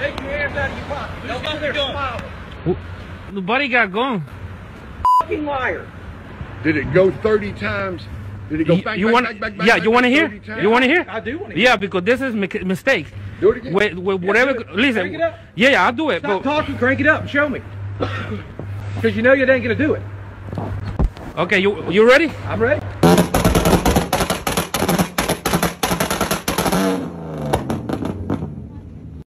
Take your hands out of your pocket. Don't go there smiling. The buddy got gone. Fucking liar. Did it go 30 times? Did it go You, bang, you back, wanna, back, back, back, Yeah, back, you want to hear? times? You want to hear? I do want to hear. Yeah, because this is mi- mistake. Do it again. With, with yeah, whatever. do it. Listen. Crank it up. Yeah, yeah, I'll do it. Stop But, talking, crank it up, and show me. Because you know you ain't gonna do it. okay, you you ready? I'm ready.